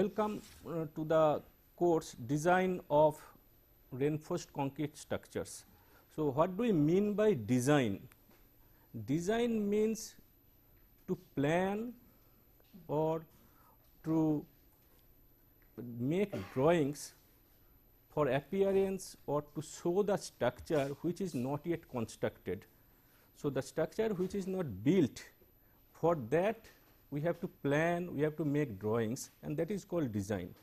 welcome uh, to the course design of reinforced concrete structures. So, what do we mean by design? Design means to plan or to make drawings for appearance or to show the structure which is not yet constructed. So, the structure which is not built for that we have to plan, we have to make drawings and that is called design.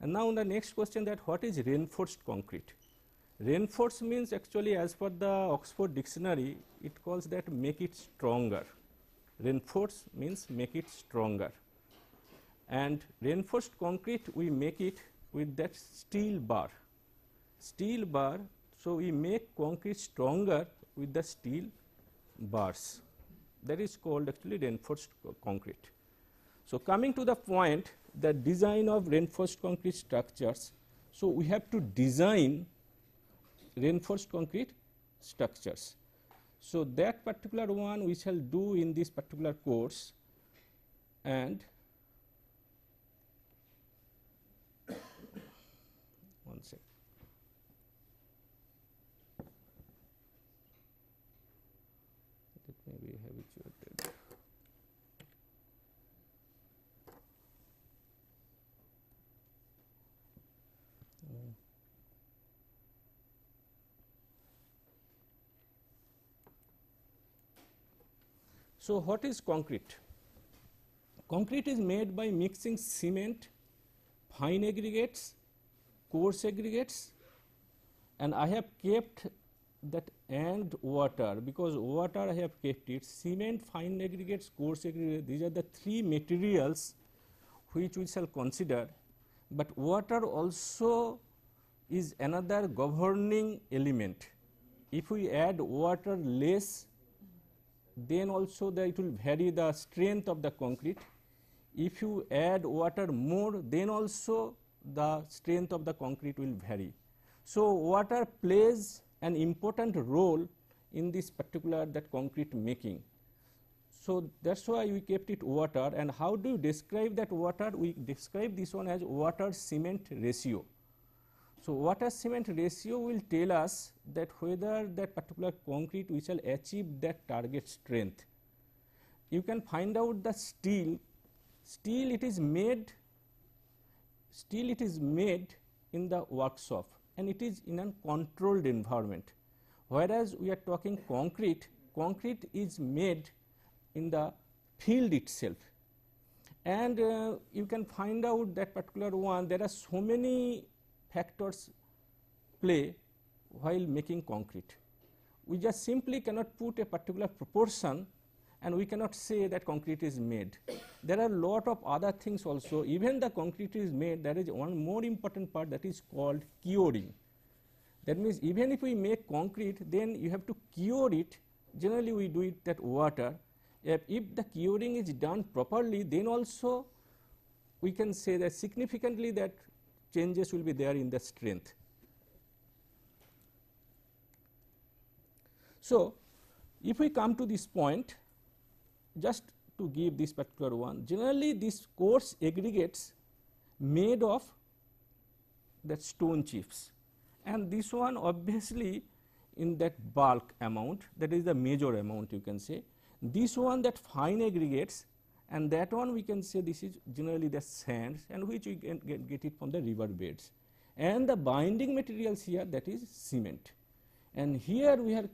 And now, the next question that what is reinforced concrete? Reinforced means actually as per the Oxford dictionary it calls that make it stronger. Reinforced means make it stronger and reinforced concrete we make it with that steel bar. Steel bar, so we make concrete stronger with the steel bars that is called actually reinforced co concrete. So, coming to the point the design of reinforced concrete structures. So, we have to design reinforced concrete structures. So, that particular one we shall do in this particular course and one sec. It may be habituated. Mm. So, what is concrete? Concrete is made by mixing cement, fine aggregates, coarse aggregates and I have kept that and water because water I have kept it cement, fine aggregates, coarse aggregates these are the three materials which we shall consider, but water also is another governing element. If we add water less then also the it will vary the strength of the concrete. If you add water more then also the strength of the concrete will vary. So, water plays an important role in this particular that concrete making. So, that is why we kept it water and how do you describe that water? We describe this one as water cement ratio. So, water cement ratio will tell us that whether that particular concrete we shall achieve that target strength. You can find out the steel, steel it is made, steel it is made in the workshop and it is in a controlled environment. Whereas, we are talking concrete, concrete is made in the field itself and uh, you can find out that particular one there are so many factors play while making concrete. We just simply cannot put a particular proportion and we cannot say that concrete is made. There are lot of other things also even the concrete is made there is one more important part that is called curing. That means even if we make concrete then you have to cure it generally we do it that water. If, if the curing is done properly then also we can say that significantly that changes will be there in the strength. So, if we come to this point just to give this particular one generally this coarse aggregates made of that stone chips and this one obviously in that bulk amount that is the major amount you can say. This one that fine aggregates and that one we can say this is generally the sands and which we can get, get it from the river beds. And the binding materials here that is cement. And here we are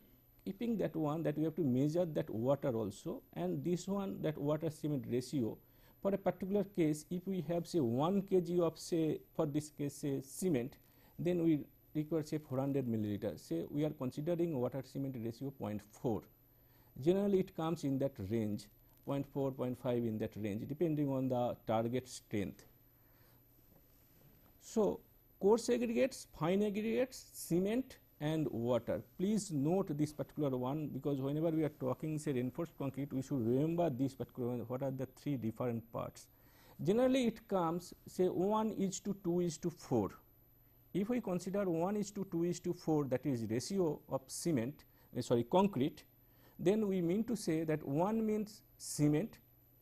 keeping that one that we have to measure that water also. And this one that water cement ratio for a particular case if we have say 1 kg of say for this case say cement then we require say 400 milliliter. Say we are considering water cement ratio 0.4 generally it comes in that range 0.4, 0.5 in that range depending on the target strength. So, coarse aggregates, fine aggregates, cement and water. Please note this particular one because whenever we are talking say reinforced concrete we should remember this particular one what are the three different parts. Generally it comes say 1 is to 2 is to 4. If we consider 1 is to 2 is to 4 that is ratio of cement uh, sorry concrete then we mean to say that 1 means cement,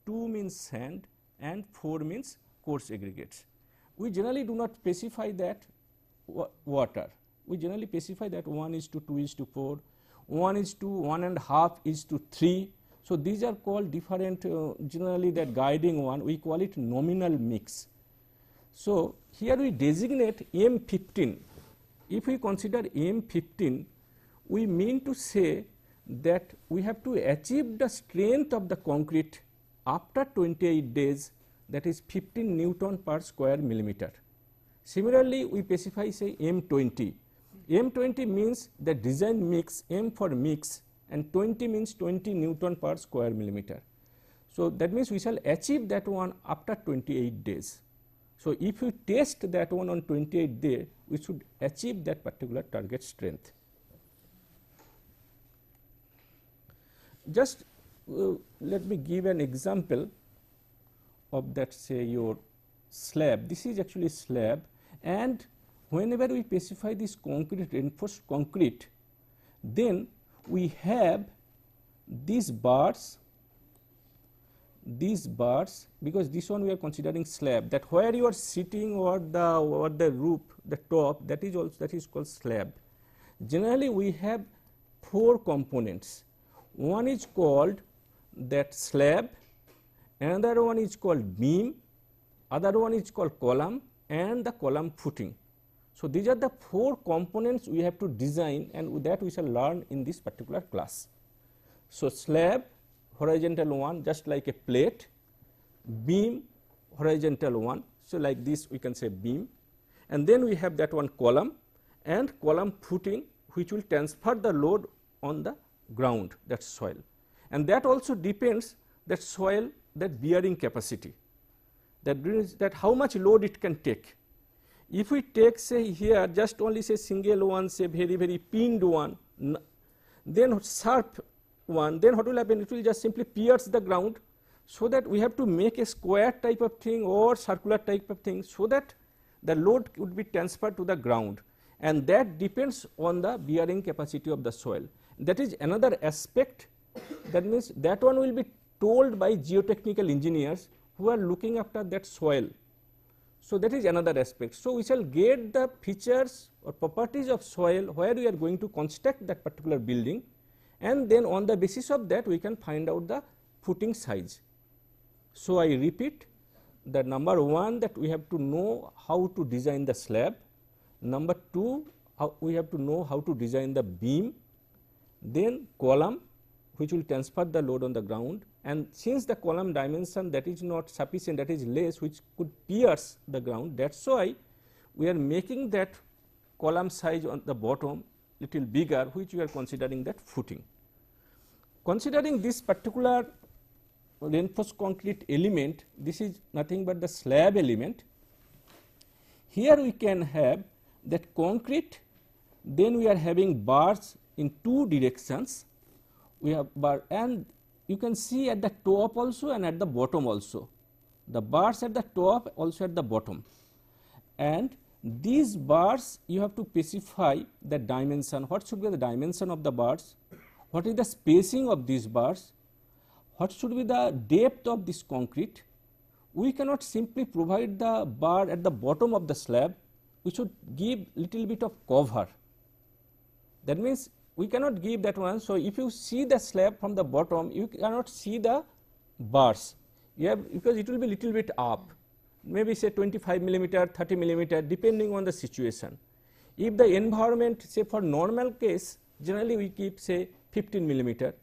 2 means sand and 4 means coarse aggregates. we generally do not specify that wa water. We generally specify that 1 is to 2 is to 4, 1 is to 1 and half is to 3. So, these are called different uh, generally that guiding one we call it nominal mix. So, here we designate M 15. If we consider M 15 we mean to say that we have to achieve the strength of the concrete after 28 days that is 15 Newton per square millimeter. Similarly, we specify say M 20. M 20 means the design mix M for mix and 20 means 20 Newton per square millimeter. So, that means we shall achieve that one after 28 days. So, if we test that one on 28 day, we should achieve that particular target strength. Just uh, let me give an example of that say your slab. This is actually slab and whenever we specify this concrete reinforced concrete, then we have these bars these bars because this one we are considering slab. That where you are sitting or the or the roof the top that is also that is called slab. Generally we have four components one is called that slab another one is called beam other one is called column and the column footing so these are the four components we have to design and that we shall learn in this particular class so slab horizontal one just like a plate, beam horizontal one. So, like this we can say beam and then we have that one column and column footing which will transfer the load on the ground that soil and that also depends that soil that bearing capacity that that how much load it can take. If we take say here just only say single one say very very pinned one then sharp one then what will happen it will just simply pierce the ground so that we have to make a square type of thing or circular type of thing so that the load would be transferred to the ground and that depends on the bearing capacity of the soil. That is another aspect that means that one will be told by geotechnical engineers who are looking after that soil. So, that is another aspect. So, we shall get the features or properties of soil where we are going to construct that particular building and then on the basis of that we can find out the footing size. So, I repeat the number 1 that we have to know how to design the slab, number 2 we have to know how to design the beam, then column which will transfer the load on the ground and since the column dimension that is not sufficient that is less which could pierce the ground that is why we are making that column size on the bottom little bigger which we are considering that footing. Considering this particular reinforced concrete element, this is nothing but the slab element. Here we can have that concrete, then we are having bars in two directions. We have bar and you can see at the top also and at the bottom also. The bars at the top also at the bottom. And these bars you have to specify the dimension. What should be the dimension of the bars? what is the spacing of these bars, what should be the depth of this concrete. We cannot simply provide the bar at the bottom of the slab, we should give little bit of cover. That means, we cannot give that one. So, if you see the slab from the bottom, you cannot see the bars have because it will be little bit up maybe say 25 millimeter 30 millimeter depending on the situation. If the environment say for normal case generally we keep say 15 millimeter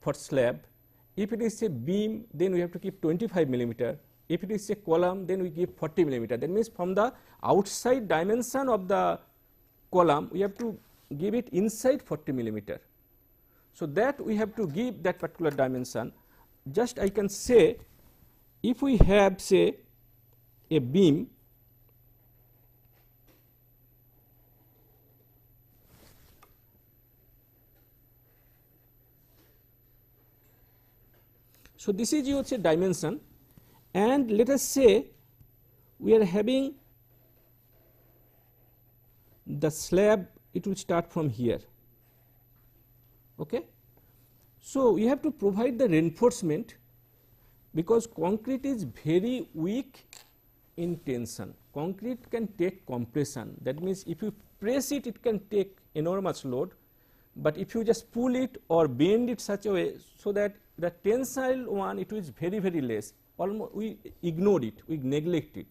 for slab. If it is a beam, then we have to keep 25 millimeter. If it is a column, then we give 40 millimeter. That means, from the outside dimension of the column, we have to give it inside 40 millimeter. So, that we have to give that particular dimension. Just I can say, if we have say a beam So, this is your say dimension and let us say we are having the slab it will start from here. Okay. So, we have to provide the reinforcement because concrete is very weak in tension. Concrete can take compression. That means if you press it, it can take enormous load. But if you just pull it or bend it such a way so that the tensile one it is very very less almost we ignore it we neglect it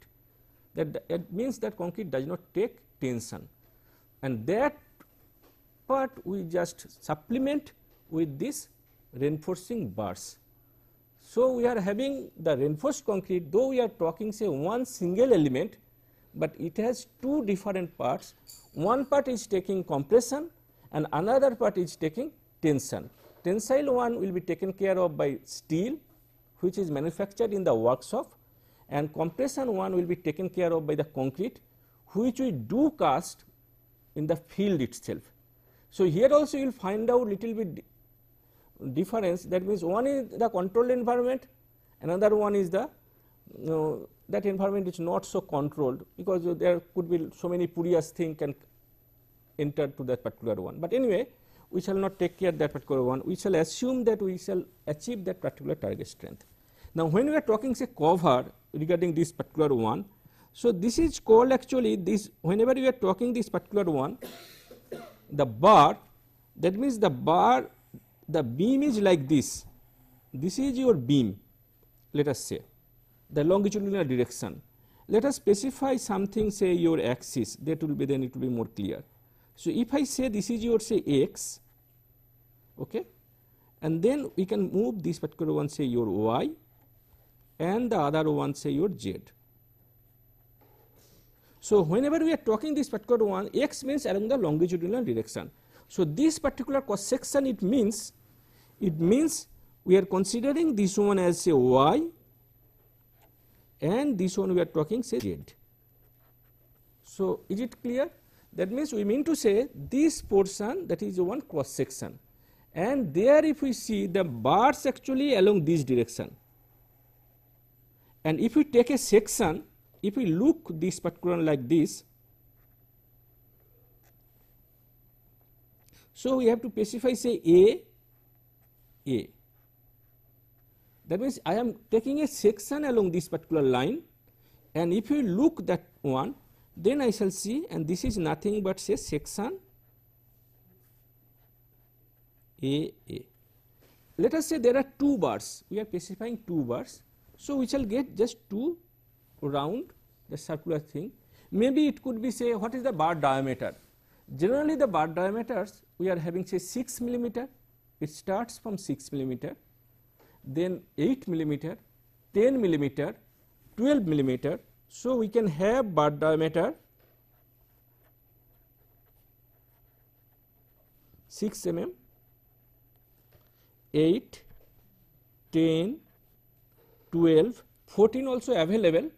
that, that means that concrete does not take tension and that part we just supplement with this reinforcing bars. So, we are having the reinforced concrete though we are talking say one single element, but it has two different parts one part is taking compression and another part is taking tension. Tensile one will be taken care of by steel which is manufactured in the workshop and compression one will be taken care of by the concrete which we do cast in the field itself. So, here also you will find out little bit difference that means one is the controlled environment another one is the you know, that environment is not so controlled because there could be so many spurious thing can enter to that particular one. But anyway we shall not take care that particular one we shall assume that we shall achieve that particular target strength. Now, when we are talking say cover regarding this particular one. So, this is called actually this whenever you are talking this particular one the bar that means the bar the beam is like this this is your beam let us say the longitudinal direction let us specify something say your axis that will be then it will be more clear. So, if I say this is your say x okay and then we can move this particular one say your y and the other one say your z. So, whenever we are talking this particular one x means along the longitudinal direction. So, this particular cross section it means it means we are considering this one as say y and this one we are talking say z. So, is it clear that means we mean to say this portion that is one cross section and there if we see the bars actually along this direction and if we take a section, if we look this particular like this, so we have to specify say A, A. That means I am taking a section along this particular line and if you look that one then I shall see and this is nothing but say section A A. Let us say there are two bars, we are specifying two bars so, we shall get just two round the circular thing maybe it could be say what is the bar diameter. Generally the bar diameters we are having say 6 millimeter it starts from 6 millimeter then 8 millimeter 10 millimeter 12 millimeter. So, we can have bar diameter 6 mm 8 10 12, 14 also available,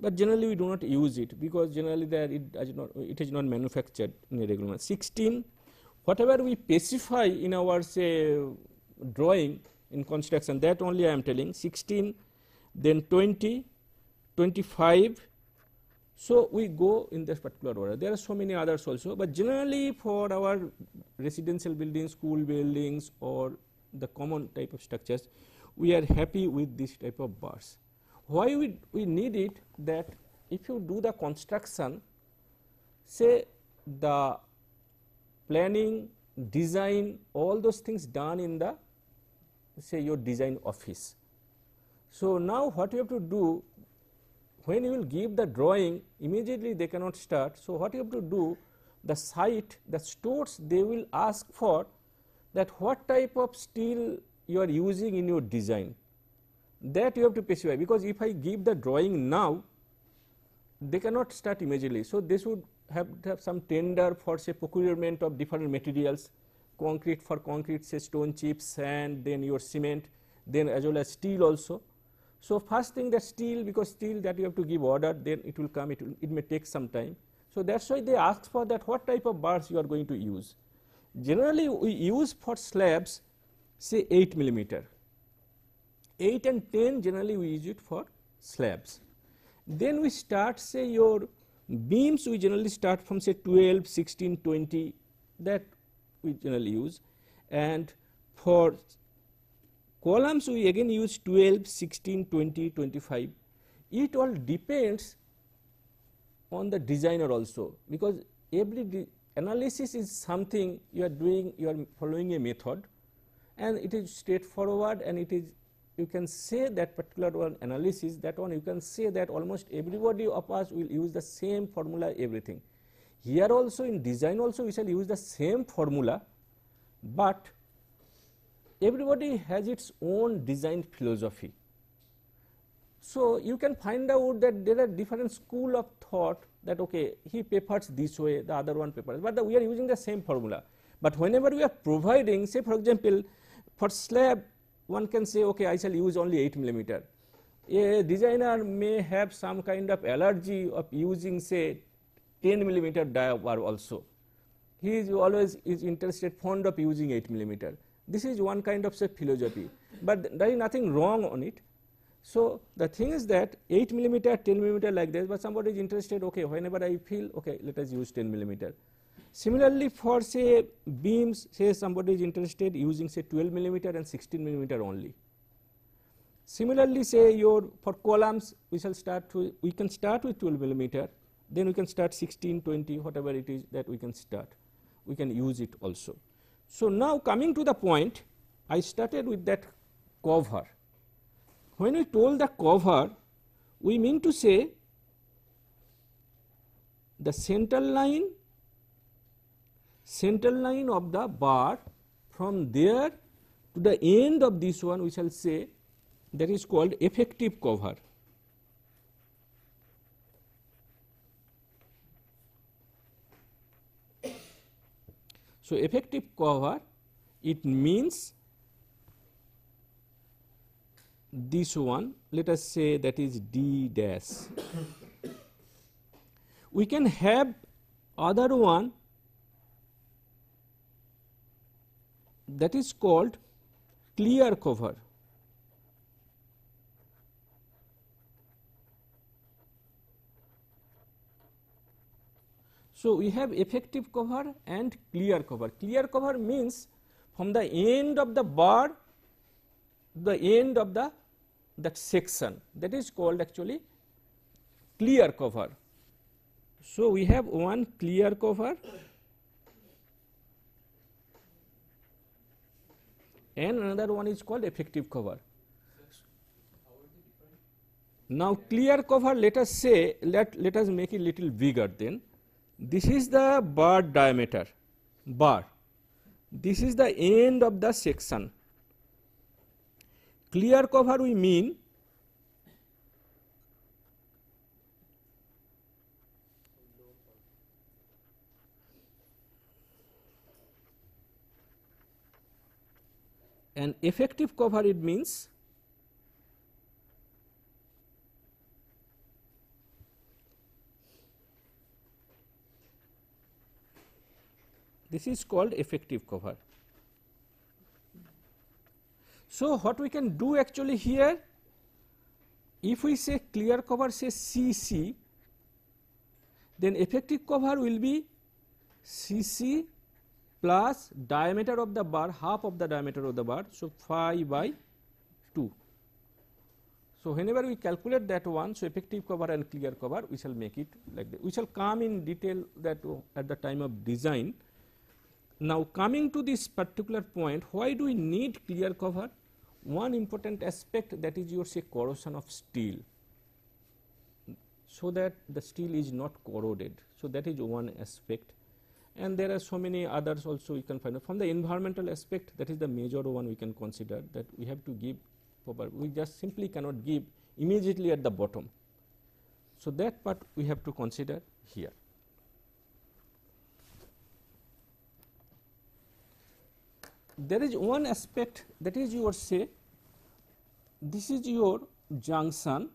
but generally we do not use it because generally there it not it is not manufactured in a regular manner. 16 whatever we specify in our say drawing in construction that only I am telling 16 then 20 25 so we go in this particular order there are so many others also but generally for our residential buildings school buildings or the common type of structures we are happy with this type of bars. Why we, we need it that if you do the construction say the planning design all those things done in the say your design office. So, now what you have to do when you will give the drawing immediately they cannot start. So, what you have to do the site the stores they will ask for that what type of steel you are using in your design that you have to specify because if I give the drawing now they cannot start immediately. So, this would have have some tender for say procurement of different materials concrete for concrete say stone chips sand then your cement then as well as steel also. So, first thing that steel because steel that you have to give order then it will come it will it may take some time. So, that is why they ask for that what type of bars you are going to use. Generally we use for slabs say 8 millimeter. 8 and 10 generally we use it for slabs. Then we start say your beams we generally start from say 12, 16, 20 that we generally use and for columns we again use 12, 16, 20, 25. it all depends on the designer also because every analysis is something you are doing you are following a method and it is straightforward and it is you can say that particular one analysis that one you can say that almost everybody of us will use the same formula everything. Here also in design also we shall use the same formula, but everybody has its own design philosophy. So, you can find out that there are different school of thought that okay he prefers this way the other one prefers, but the, we are using the same formula. But whenever we are providing say for example, for slab one can say okay I shall use only 8 millimeter. A designer may have some kind of allergy of using say 10 millimeter dia bar also. He is always is interested fond of using 8 millimeter. This is one kind of say philosophy, but there is nothing wrong on it. So, the thing is that 8 millimeter, 10 millimeter like this, but somebody is interested okay whenever I feel okay let us use 10 millimeter. Similarly, for say beams, say somebody is interested using say 12 millimeter and 16 millimeter only. Similarly, say your for columns, we shall start we can start with 12 millimeter, then we can start 16, 20, whatever it is that we can start. We can use it also. So now coming to the point, I started with that cover. When we told the cover, we mean to say the central line central line of the bar from there to the end of this one we shall say that is called effective cover. So, effective cover it means this one let us say that is D dash. we can have other one that is called clear cover. So, we have effective cover and clear cover. Clear cover means from the end of the bar the end of the that section that is called actually clear cover. So, we have one clear cover and another one is called effective cover. Now, clear cover let us say let, let us make it little bigger then. This is the bar diameter bar. This is the end of the section. Clear cover we mean and effective cover it means this is called effective cover. So, what we can do actually here if we say clear cover say CC then effective cover will be CC plus diameter of the bar half of the diameter of the bar. So, phi by 2. So, whenever we calculate that one, so effective cover and clear cover we shall make it like that. We shall come in detail that uh, at the time of design. Now, coming to this particular point, why do we need clear cover? One important aspect that is your say corrosion of steel, so that the steel is not corroded. So, that is one aspect and there are so many others also you can find from the environmental aspect that is the major one we can consider that we have to give proper, we just simply cannot give immediately at the bottom. So, that part we have to consider here. There is one aspect that is your say this is your junction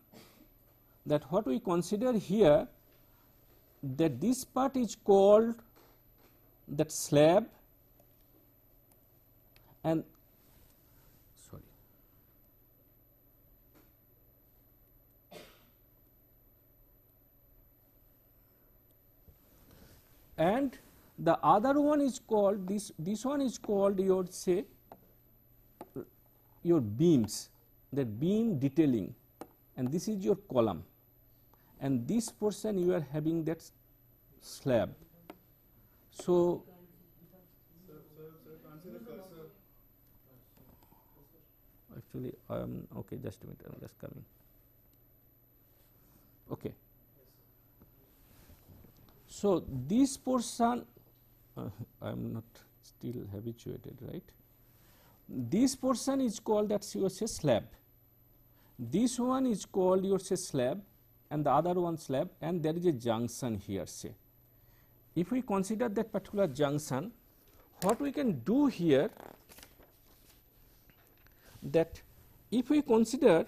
that what we consider here that this part is called that slab and sorry. And the other one is called this this one is called your say your beams that beam detailing. And this is your column. And this portion you are having that slab. So, actually I am okay just a minute I am just coming. Okay. So, this portion uh, I am not still habituated right. This portion is called that your say slab. This one is called your say slab and the other one slab and there is a junction here say. If we consider that particular junction what we can do here that if we consider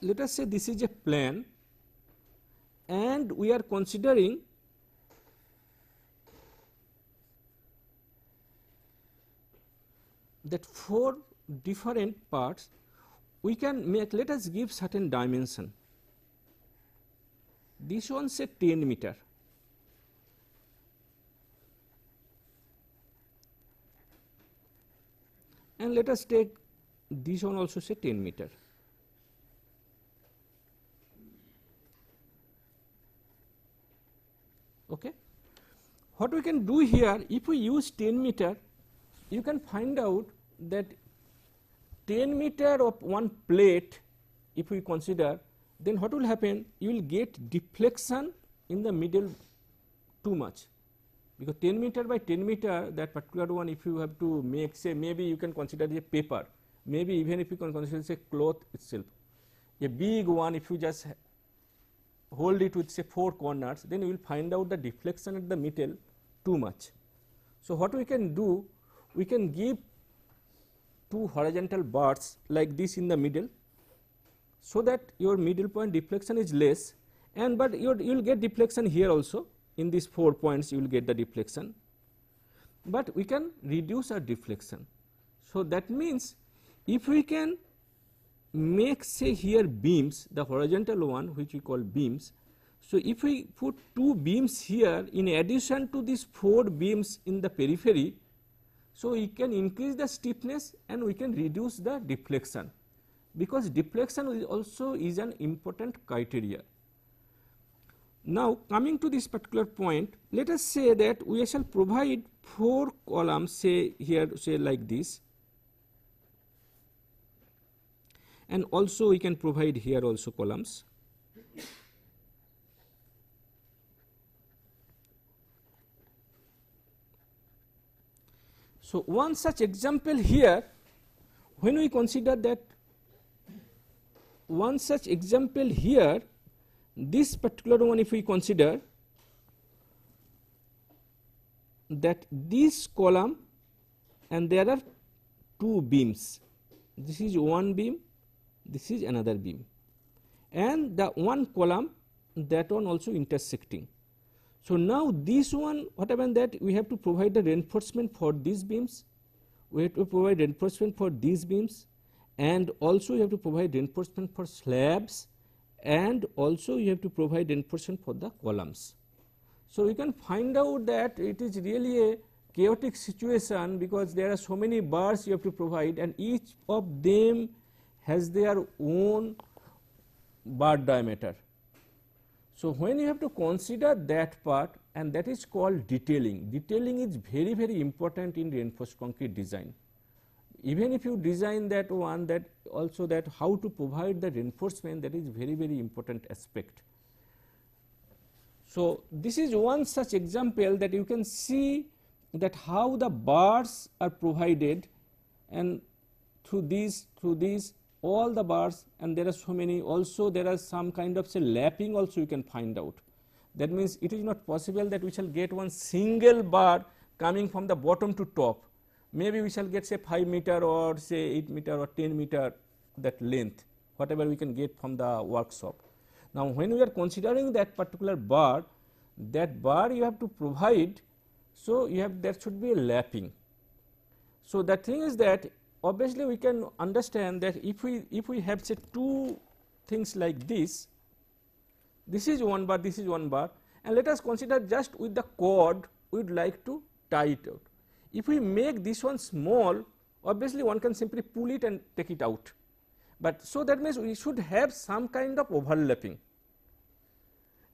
let us say this is a plane and we are considering that four different parts we can make let us give certain dimension. This one say 10 meter. And let us take this one also say 10 meter. Okay? What we can do here if we use 10 meter you can find out that 10 meter of one plate if we consider then what will happen? You will get deflection in the middle too much. Because 10 meter by 10 meter that particular one if you have to make say maybe you can consider a paper. Maybe even if you can consider say cloth itself. A big one if you just hold it with say four corners then you will find out the deflection at the middle too much. So, what we can do we can give two horizontal bars like this in the middle so that your middle point deflection is less and but you will get deflection here also in these 4 points you will get the deflection, but we can reduce our deflection. So, that means if we can make say here beams the horizontal one which we call beams. So, if we put two beams here in addition to these 4 beams in the periphery so, we can increase the stiffness and we can reduce the deflection because deflection is also is an important criteria. Now, coming to this particular point, let us say that we shall provide 4 columns say here say like this and also we can provide here also columns. So, one such example here when we consider that one such example here this particular one if we consider that this column and there are two beams. This is one beam this is another beam. And the one column that one also intersecting so, now this one what happened that we have to provide the reinforcement for these beams, we have to provide reinforcement for these beams and also you have to provide reinforcement for slabs and also you have to provide reinforcement for the columns. So, we can find out that it is really a chaotic situation because there are so many bars you have to provide and each of them has their own bar diameter. So, when you have to consider that part and that is called detailing, detailing is very very important in reinforced concrete design. Even if you design that one that also that how to provide the reinforcement that is very very important aspect. So, this is one such example that you can see that how the bars are provided and through these through these all the bars and there are so many also there are some kind of say lapping also you can find out. That means, it is not possible that we shall get one single bar coming from the bottom to top. Maybe we shall get say 5 meter or say 8 meter or 10 meter that length whatever we can get from the workshop. Now, when we are considering that particular bar that bar you have to provide. So, you have there should be a lapping. So, the thing is that obviously we can understand that if we if we have say two things like this this is one bar this is one bar and let us consider just with the cord we would like to tie it out If we make this one small, obviously one can simply pull it and take it out. But so that means we should have some kind of overlapping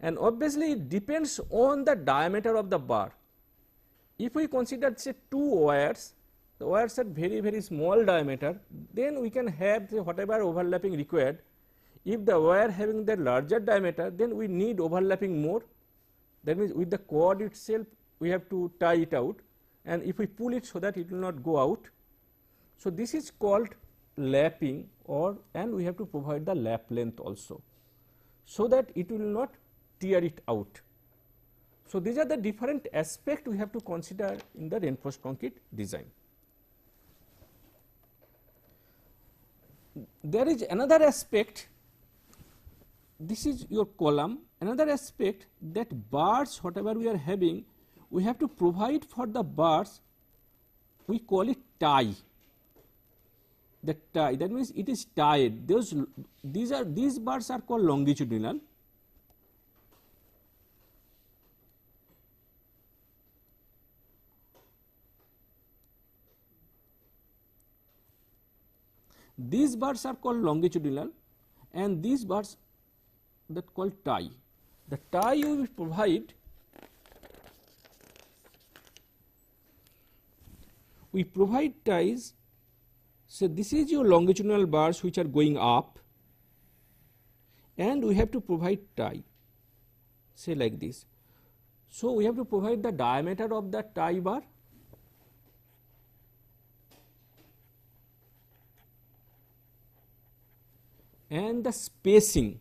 and obviously it depends on the diameter of the bar. If we consider say two wires, the wires are very very small diameter, then we can have whatever overlapping required. If the wire having the larger diameter, then we need overlapping more. That means with the cord itself, we have to tie it out and if we pull it so that it will not go out. So, this is called lapping or and we have to provide the lap length also. So, that it will not tear it out. So, these are the different aspect we have to consider in the reinforced concrete design. There is another aspect, this is your column, another aspect that bars whatever we are having, we have to provide for the bars, we call it tie. The tie that means it is tied, those these are these bars are called longitudinal These bars are called longitudinal and these bars that called tie. The tie you will provide we provide ties so this is your longitudinal bars which are going up and we have to provide tie say like this. So, we have to provide the diameter of the tie bar and the spacing.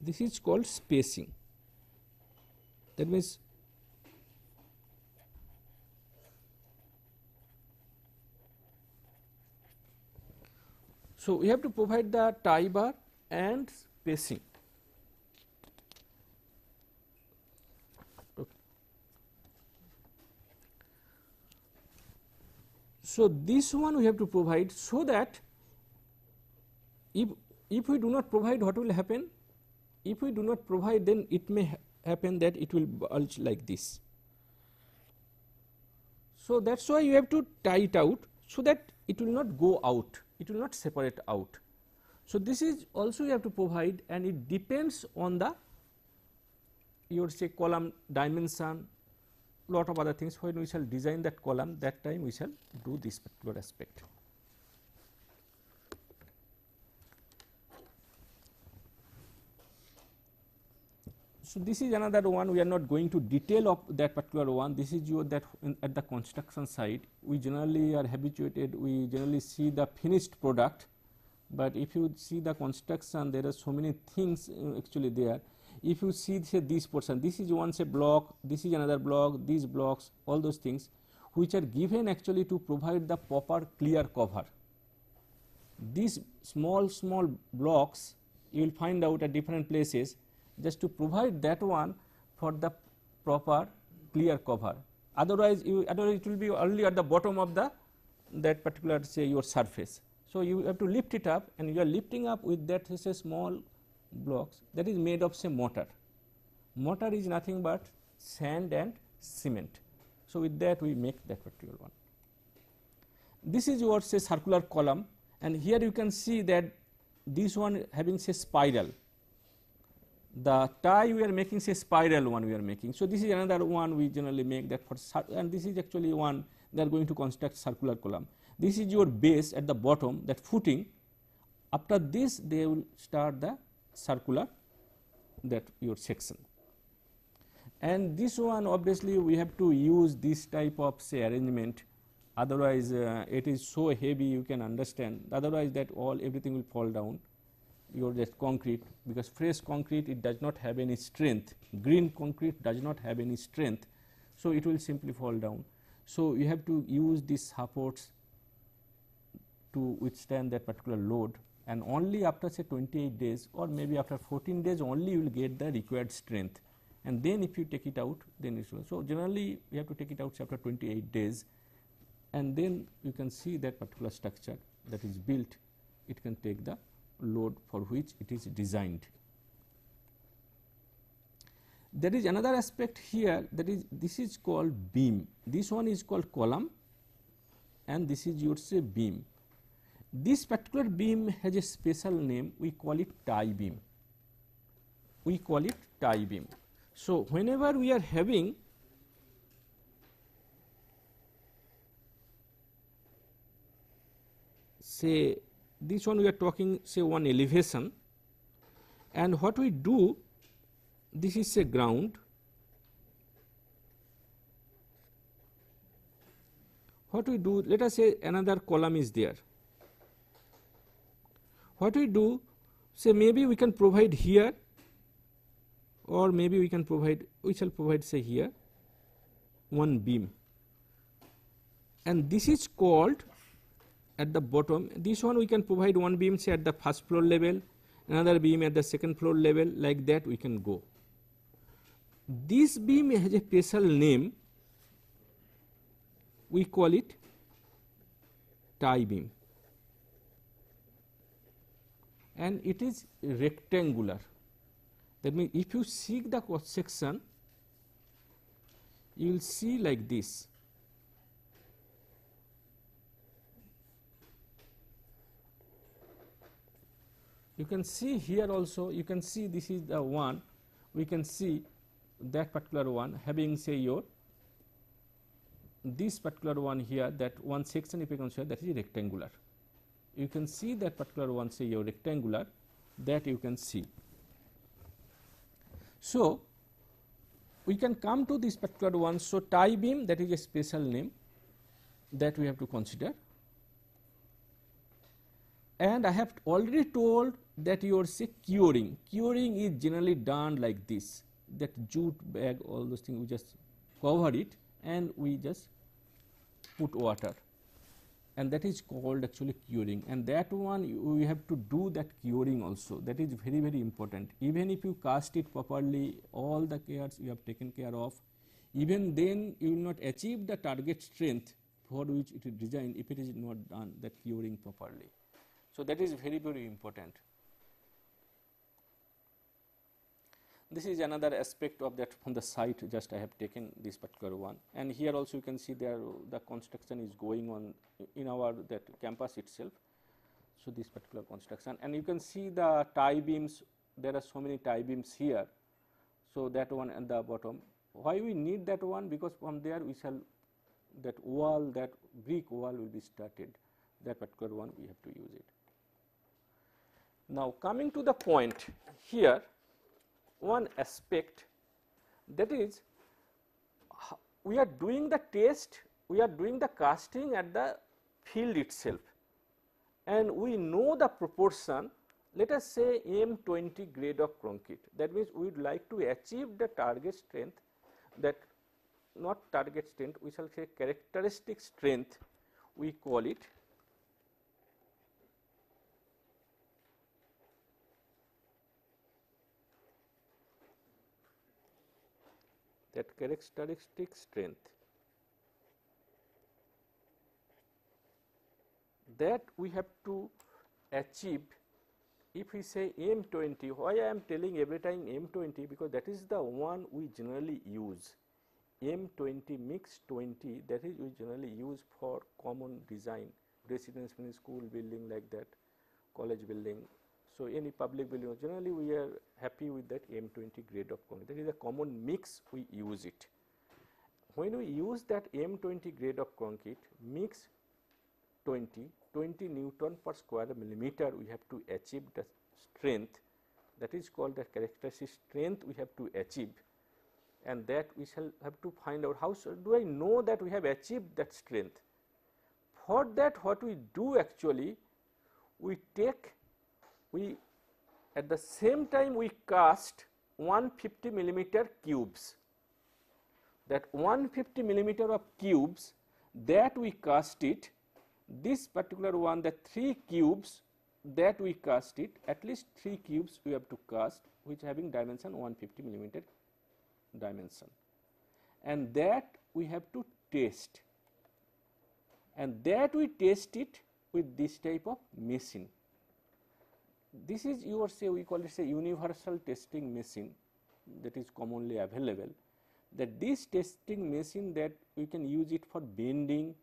This is called spacing. That means so we have to provide the tie bar and spacing. So this one we have to provide so that if if we do not provide what will happen? If we do not provide then it may ha happen that it will bulge like this. So, that is why you have to tie it out so that it will not go out, it will not separate out. So, this is also you have to provide and it depends on the your say column dimension lot of other things when we shall design that column that time we shall do this particular aspect. So, this is another one we are not going to detail of that particular one this is your that at the construction site we generally are habituated we generally see the finished product, but if you see the construction there are so many things uh, actually there. If you see say this portion this is one say block this is another block these blocks all those things which are given actually to provide the proper clear cover. These small small blocks you will find out at different places just to provide that one for the proper clear cover. Otherwise, you otherwise it will be only at the bottom of the that particular say your surface. So, you have to lift it up and you are lifting up with that say small blocks that is made of say mortar. Mortar is nothing but sand and cement. So, with that we make that particular one. This is your say circular column and here you can see that this one having say spiral the tie we are making say spiral one we are making. So, this is another one we generally make that for and this is actually one they are going to construct circular column. This is your base at the bottom that footing after this they will start the circular that your section. And this one obviously we have to use this type of say arrangement otherwise uh, it is so heavy you can understand otherwise that all everything will fall down your concrete because fresh concrete it does not have any strength. Green concrete does not have any strength. So it will simply fall down. So you have to use these supports to withstand that particular load. And only after say 28 days or maybe after 14 days only you will get the required strength. And then if you take it out then it will. So generally you have to take it out after 28 days. And then you can see that particular structure that is built. It can take the load for which it is designed. There is another aspect here that is this is called beam, this one is called column and this is your say beam. This particular beam has a special name we call it tie beam. We call it tie beam. So, whenever we are having say this one we are talking say one elevation. And what we do this is a ground. What we do let us say another column is there. What we do say maybe we can provide here or maybe we can provide we shall provide say here one beam. And this is called at the bottom this one we can provide one beam say at the first floor level another beam at the second floor level like that we can go this beam has a special name we call it tie beam and it is rectangular that means if you seek the cross section you will see like this you can see here also you can see this is the one we can see that particular one having say your this particular one here that one section if you consider that is rectangular. You can see that particular one say your rectangular that you can see. So we can come to this particular one. So tie beam that is a special name that we have to consider. And I have already told that you are say curing. Curing is generally done like this that jute bag all those things we just cover it and we just put water and that is called actually curing and that one we have to do that curing also that is very very important even if you cast it properly all the cares you have taken care of even then you will not achieve the target strength for which it is designed if it is not done that curing properly. So, that is very very important. This is another aspect of that from the site just I have taken this particular one and here also you can see there the construction is going on in our that campus itself. So, this particular construction and you can see the tie beams there are so many tie beams here. So, that one at the bottom why we need that one because from there we shall that wall that brick wall will be started that particular one we have to use it. Now, coming to the point here one aspect that is we are doing the test, we are doing the casting at the field itself. And we know the proportion let us say M20 grade of concrete that means we would like to achieve the target strength that not target strength we shall say characteristic strength we call it that characteristic strength that we have to achieve if we say M20 why I am telling every time M20 because that is the one we generally use. M20 mix 20 that is we generally use for common design. Residence school building like that college building so, any public building generally we are happy with that M20 grade of concrete that is a common mix we use it. When we use that M20 grade of concrete mix 20, 20 Newton per square millimeter we have to achieve the strength that is called the characteristic strength we have to achieve and that we shall have to find out how so do I know that we have achieved that strength. For that what we do actually we take we at the same time we cast 150 millimeter cubes. That 150 millimeter of cubes that we cast it. This particular one the 3 cubes that we cast it. At least 3 cubes we have to cast which having dimension 150 millimeter dimension. And that we have to test and that we test it with this type of machine this is your say we call it a universal testing machine that is commonly available. That this testing machine that we can use it for bending,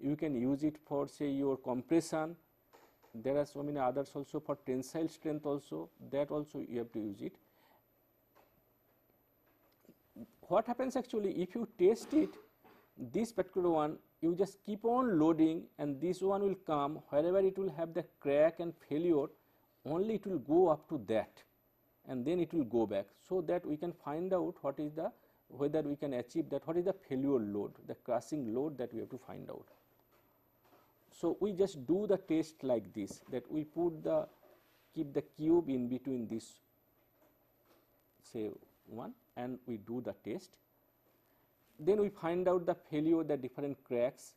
you can use it for say your compression. There are so many others also for tensile strength also that also you have to use it. What happens actually if you test it this particular one you just keep on loading and this one will come wherever it will have the crack and failure only it will go up to that and then it will go back so that we can find out what is the whether we can achieve that what is the failure load the crushing load that we have to find out. So, we just do the test like this that we put the keep the cube in between this say one and we do the test. Then we find out the failure the different cracks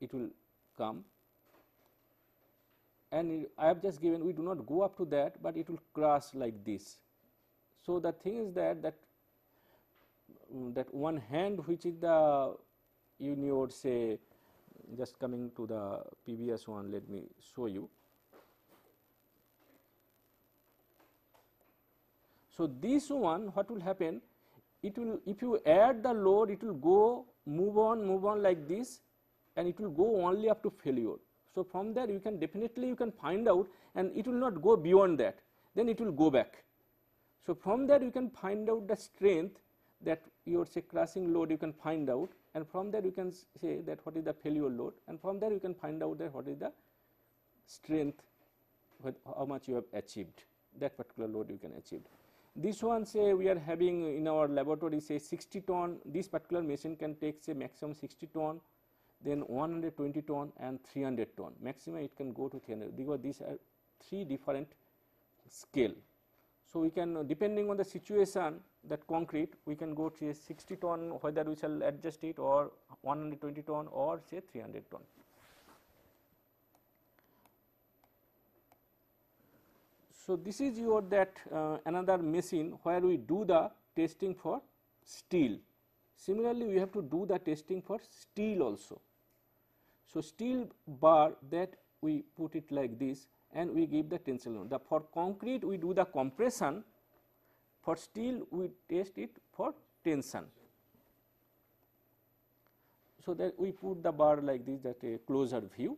it will come and I have just given we do not go up to that, but it will cross like this. So, the thing is that that um, that one hand which is the you would say just coming to the previous one let me show you. So, this one what will happen it will if you add the load it will go move on move on like this and it will go only up to failure so, from there you can definitely you can find out and it will not go beyond that then it will go back. So, from there you can find out the strength that your say crushing load you can find out and from there you can say that what is the failure load and from there you can find out that what is the strength how much you have achieved that particular load you can achieve. This one say we are having in our laboratory say 60 ton this particular machine can take say maximum 60 ton then 120 ton and 300 ton maximum it can go to 300 because these are three different scale. So, we can depending on the situation that concrete we can go to a 60 ton whether we shall adjust it or 120 ton or say 300 ton. So, this is your that uh, another machine where we do the testing for steel. Similarly, we have to do the testing for steel also. So, steel bar that we put it like this and we give the tensile load. The for concrete we do the compression, for steel we test it for tension. So, that we put the bar like this that a closer view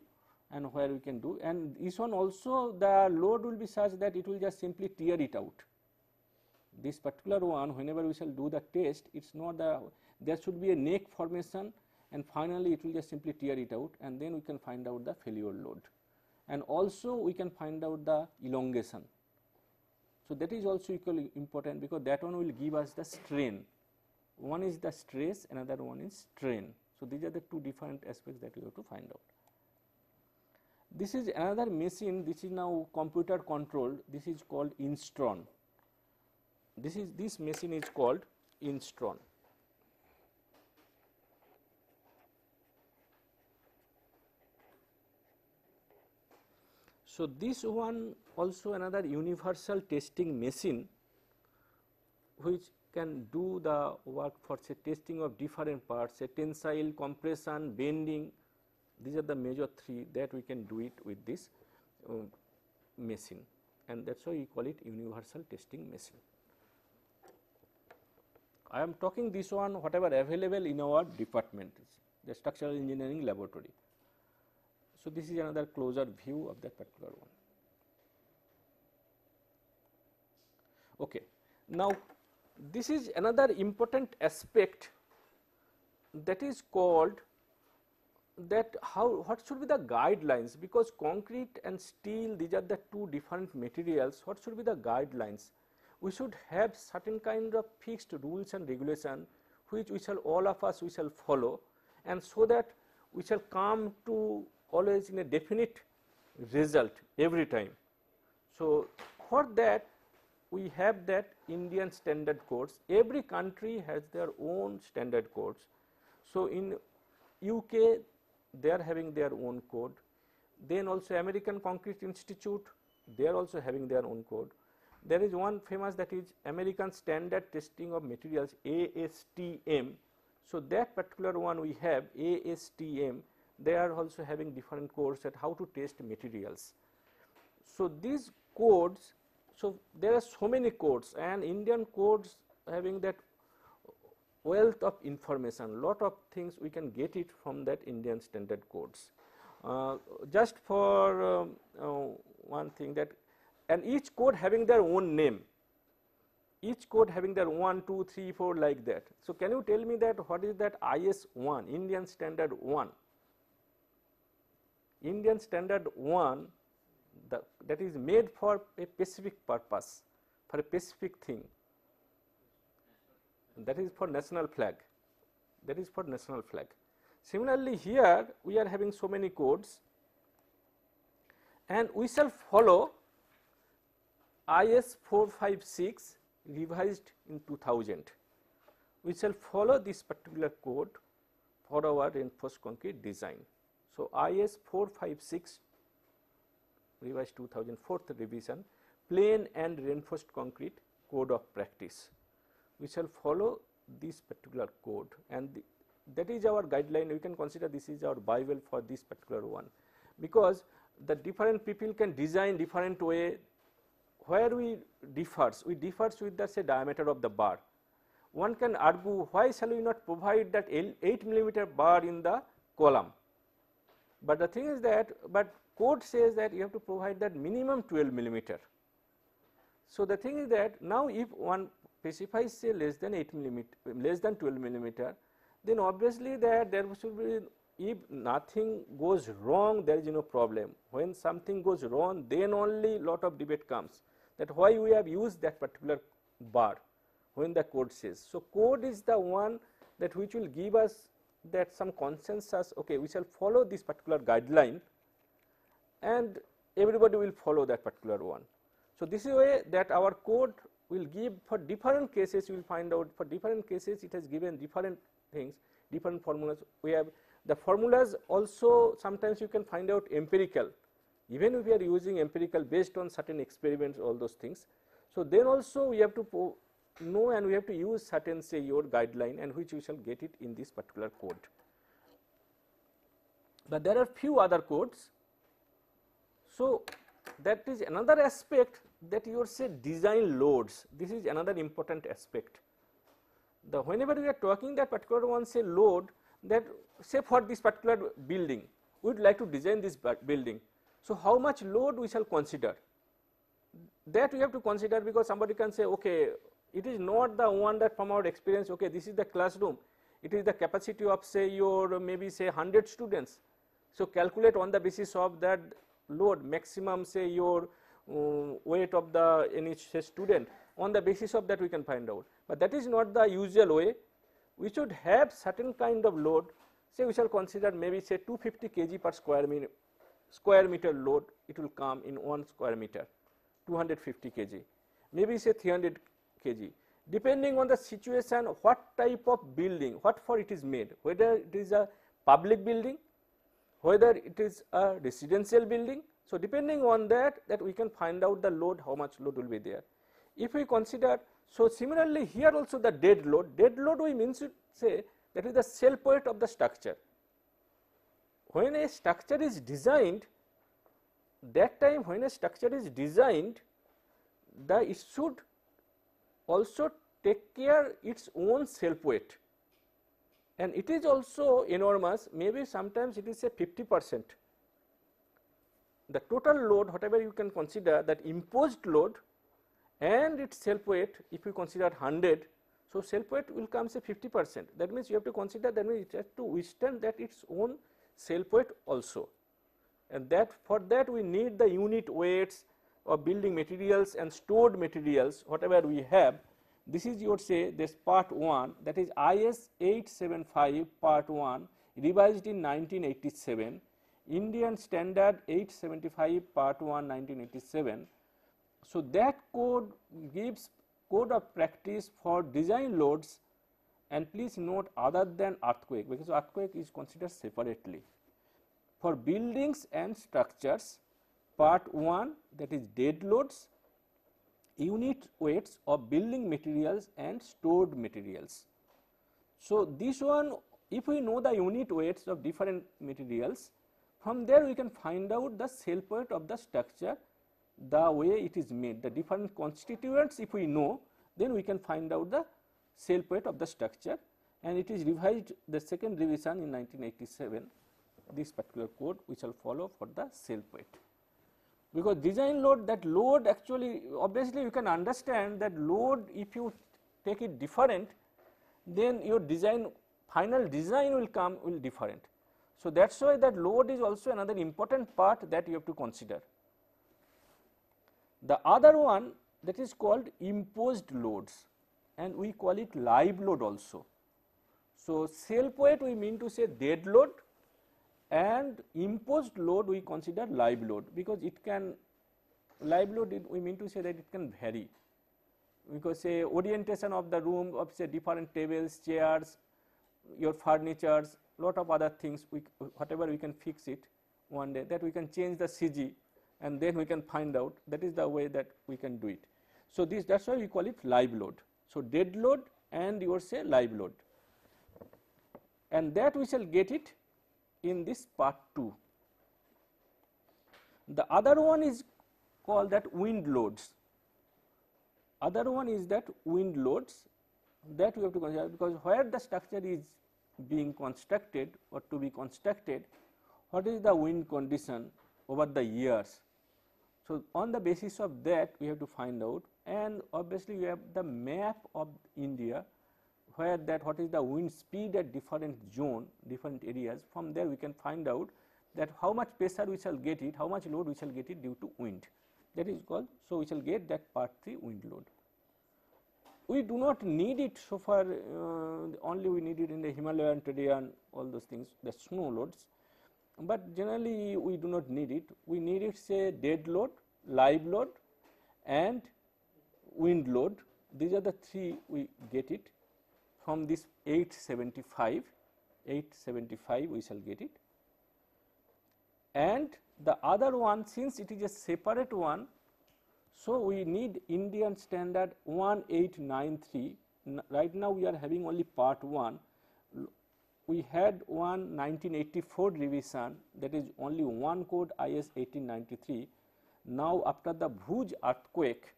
and where we can do and this one also the load will be such that it will just simply tear it out. This particular one whenever we shall do the test it is not the there should be a neck formation and finally it will just simply tear it out and then we can find out the failure load and also we can find out the elongation. So, that is also equally important because that one will give us the strain one is the stress another one is strain. So, these are the two different aspects that we have to find out. This is another machine this is now computer controlled this is called Instron. This is this machine is called Instron. So, this one also another universal testing machine which can do the work for say testing of different parts say tensile, compression, bending these are the major three that we can do it with this uh, machine and that is why we call it universal testing machine. I am talking this one whatever available in our department the structural engineering laboratory. So, this is another closer view of that particular one. Okay. Now, this is another important aspect that is called that how what should be the guidelines because concrete and steel these are the two different materials what should be the guidelines we should have certain kind of fixed rules and regulation which we shall all of us we shall follow and so that we shall come to always in a definite result every time. So, for that we have that Indian standard codes, every country has their own standard codes. So, in UK they are having their own code, then also American Concrete Institute they are also having their own code. There is one famous that is American Standard Testing of Materials ASTM. So, that particular one we have ASTM they are also having different codes at how to test materials. So, these codes, so there are so many codes and Indian codes having that wealth of information, lot of things we can get it from that Indian standard codes. Uh, just for um, uh, one thing that and each code having their own name, each code having their 1, 2, 3, 4 like that. So, can you tell me that what is that IS 1, Indian standard 1? Indian standard 1 the, that is made for a specific purpose, for a specific thing that is for national flag, that is for national flag. Similarly, here we are having so many codes and we shall follow IS 456 revised in 2000. We shall follow this particular code for our reinforced concrete design. So, IS 456 revised 2004th revision plain and reinforced concrete code of practice. We shall follow this particular code and the, that is our guideline. We can consider this is our bible for this particular one. Because the different people can design different way. Where we differs we differs with the say diameter of the bar. One can argue why shall we not provide that 8 millimeter bar in the column but the thing is that but code says that you have to provide that minimum 12 millimeter so the thing is that now if one specifies say less than 8 millimeter less than 12 millimeter then obviously that there should be if nothing goes wrong there is no problem when something goes wrong then only lot of debate comes that why we have used that particular bar when the code says. So, code is the one that which will give us that some consensus okay we shall follow this particular guideline and everybody will follow that particular one. So, this is way that our code will give for different cases you will find out for different cases it has given different things different formulas we have the formulas also sometimes you can find out empirical even if we are using empirical based on certain experiments all those things. So, then also we have to know and we have to use certain say your guideline and which we shall get it in this particular code. But there are few other codes. So, that is another aspect that you say design loads this is another important aspect. The whenever we are talking that particular one say load that say for this particular building we would like to design this building so, how much load we shall consider that we have to consider because somebody can say okay it is not the one that from our experience okay this is the classroom. It is the capacity of say your maybe say 100 students. So, calculate on the basis of that load maximum say your um, weight of the any student. On the basis of that we can find out, but that is not the usual way. We should have certain kind of load. Say we shall consider maybe say 250 kg per square square meter load. It will come in 1 square meter 250 kg. Maybe say 300 kg. Depending on the situation what type of building what for it is made whether it is a public building whether it is a residential building. So depending on that that we can find out the load how much load will be there. If we consider so similarly here also the dead load dead load we means to say that is the self weight of the structure. When a structure is designed that time when a structure is designed the it should also take care its own self weight and it is also enormous maybe sometimes it is a 50 percent. The total load whatever you can consider that imposed load and its self weight if you consider 100 so self weight will come say 50 percent. That means you have to consider that means it has to withstand that its own self weight also. And that for that we need the unit weights of building materials and stored materials whatever we have this is your say this part 1 that is IS 875 part 1 revised in 1987 Indian standard 875 part 1 1987 so that code gives code of practice for design loads and please note other than earthquake because earthquake is considered separately. For buildings and structures part 1 that is dead loads, unit weights of building materials and stored materials. So, this one if we know the unit weights of different materials from there we can find out the self weight of the structure the way it is made the different constituents if we know then we can find out the self weight of the structure and it is revised the second revision in 1987 this particular code we shall follow for the self weight. Because design load that load actually obviously you can understand that load if you take it different then your design final design will come will different. So, that is why that load is also another important part that you have to consider. The other one that is called imposed loads and we call it live load also. So, self weight we mean to say dead load and imposed load we consider live load because it can live load we mean to say that it can vary because say orientation of the room of say different tables, chairs, your furnitures, lot of other things we whatever we can fix it one day that we can change the CG and then we can find out that is the way that we can do it. So, this that is why we call it live load. So, dead load and your say live load and that we shall get it in this part 2. The other one is called that wind loads. Other one is that wind loads that we have to consider because where the structure is being constructed or to be constructed, what is the wind condition over the years. So, on the basis of that we have to find out and obviously we have the map of India where that what is the wind speed at different zone different areas from there we can find out that how much pressure we shall get it how much load we shall get it due to wind that is called. So, we shall get that part 3 wind load. We do not need it so far uh, only we need it in the Himalayan terrain all those things the snow loads, but generally we do not need it we need it say dead load, live load and wind load these are the three we get it from this 875 875 we shall get it. And the other one since it is a separate one so we need Indian standard 1893 right now we are having only part 1 we had one 1984 revision that is only one code IS 1893 now after the Bhuj earthquake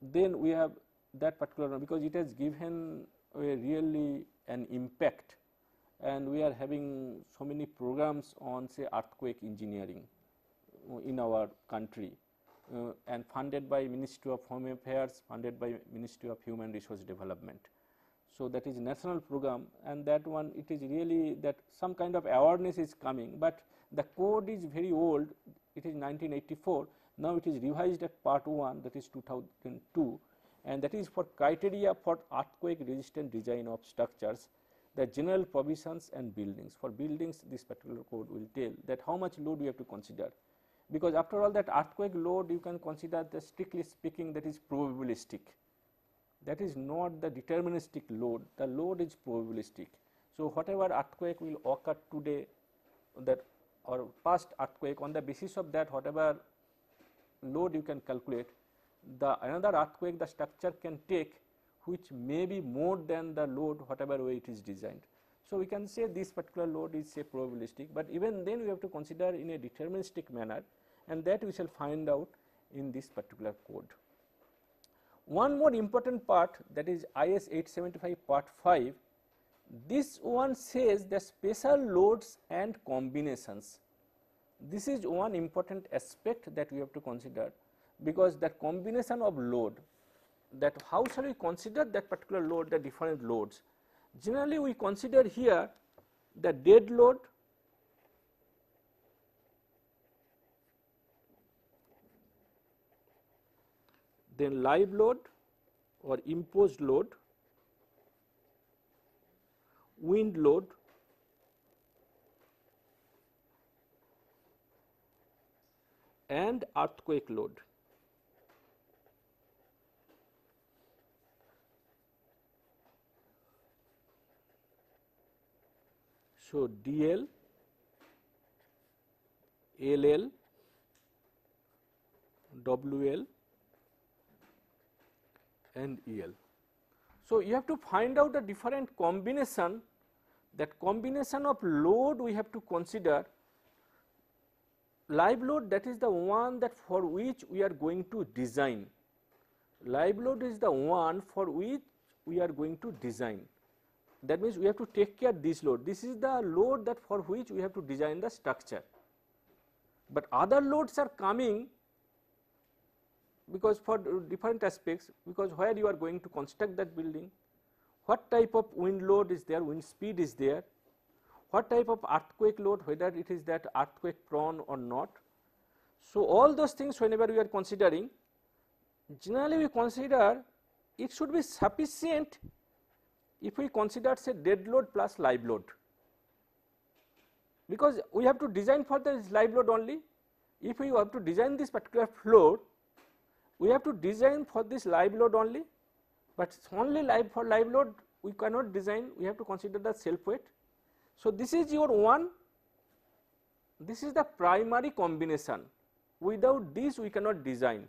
then we have that particular one because it has given a really an impact. And we are having so many programs on say earthquake engineering in our country uh, and funded by Ministry of Home Affairs, funded by Ministry of Human Resource Development. So, that is national program and that one it is really that some kind of awareness is coming, but the code is very old. It is 1984 now it is revised at part 1 that is 2002 and that is for criteria for earthquake resistant design of structures the general provisions and buildings. For buildings this particular code will tell that how much load we have to consider because after all that earthquake load you can consider the strictly speaking that is probabilistic that is not the deterministic load the load is probabilistic. So, whatever earthquake will occur today that or past earthquake on the basis of that whatever load you can calculate the another earthquake the structure can take which may be more than the load whatever way it is designed. So, we can say this particular load is say probabilistic, but even then we have to consider in a deterministic manner and that we shall find out in this particular code. One more important part that is IS 875 part 5, this one says the special loads and combinations. This is one important aspect that we have to consider because that combination of load that how shall we consider that particular load the different loads. Generally we consider here the dead load then live load or imposed load, wind load and earthquake load. So, DL, LL, WL and EL. So, you have to find out the different combination. That combination of load we have to consider. Live load that is the one that for which we are going to design. Live load is the one for which we are going to design that means we have to take care this load. This is the load that for which we have to design the structure. But other loads are coming because for different aspects because where you are going to construct that building, what type of wind load is there, wind speed is there, what type of earthquake load whether it is that earthquake prone or not. So, all those things whenever we are considering generally we consider it should be sufficient if we consider say dead load plus live load. Because we have to design for this live load only. If we have to design this particular floor we have to design for this live load only. But only live for live load we cannot design. We have to consider the self weight. So, this is your one, this is the primary combination. Without this, we cannot design.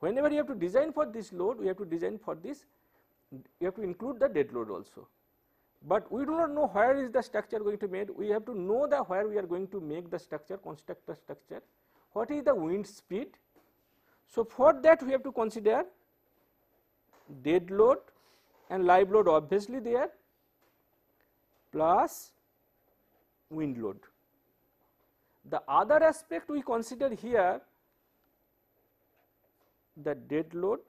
Whenever you have to design for this load, we have to design for this, you have to include the dead load also. But we do not know where is the structure going to be made, we have to know the where we are going to make the structure, construct the structure, what is the wind speed. So, for that we have to consider dead load and live load obviously there plus wind load. The other aspect we consider here the dead load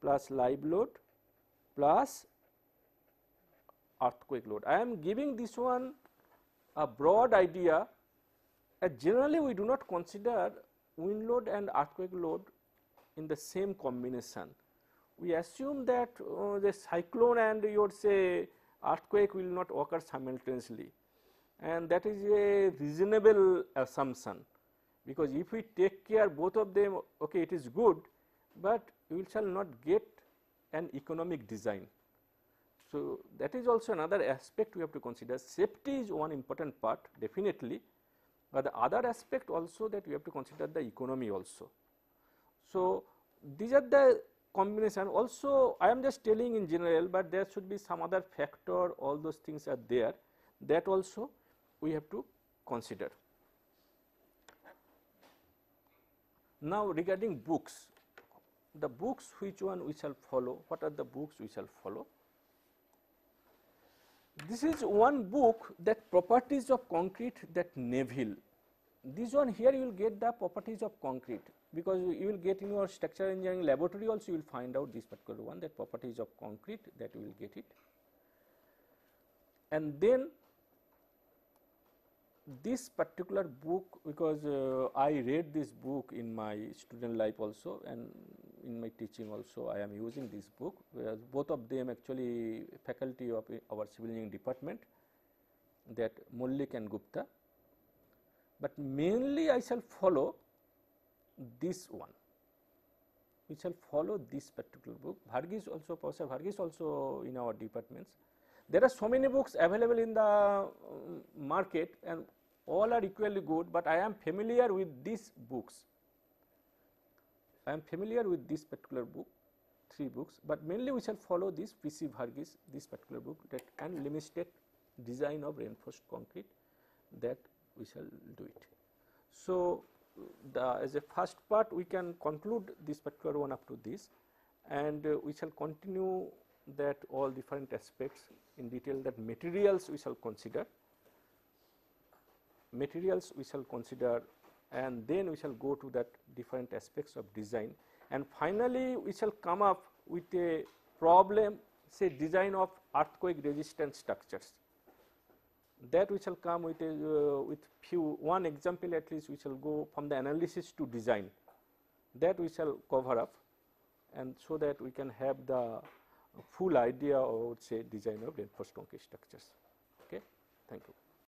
plus live load plus earthquake load. I am giving this one a broad idea uh, generally we do not consider wind load and earthquake load in the same combination. We assume that uh, the cyclone and your say earthquake will not occur simultaneously and that is a reasonable assumption because if we take care both of them okay it is good, but we shall not get an economic design. So, that is also another aspect we have to consider safety is one important part definitely, but the other aspect also that we have to consider the economy also. So, these are the combination also I am just telling in general, but there should be some other factor all those things are there that also we have to consider. Now, regarding books, the books which one we shall follow, what are the books we shall follow? This is one book that properties of concrete that Neville. This one here you will get the properties of concrete because you will get in your structural engineering laboratory also you will find out this particular one that properties of concrete that you will get it. And then this particular book because uh, I read this book in my student life also and in my teaching also I am using this book whereas both of them actually faculty of our civil engineering department that Mallick and Gupta, but mainly I shall follow this one. We shall follow this particular book. Varghese also Professor Varghese also in our departments. There are so many books available in the um, market and all are equally good, but I am familiar with these books. I am familiar with this particular book, three books, but mainly we shall follow this P.C. Varghese, this particular book that and limited design of reinforced concrete that we shall do it. So, the as a first part we can conclude this particular one up to this and uh, we shall continue that all different aspects in detail that materials we shall consider materials we shall consider and then we shall go to that different aspects of design. And finally we shall come up with a problem say design of earthquake resistant structures. That we shall come with a uh, with few one example at least we shall go from the analysis to design. That we shall cover up and so that we can have the full idea of say design of reinforced concrete structures. Okay? Thank you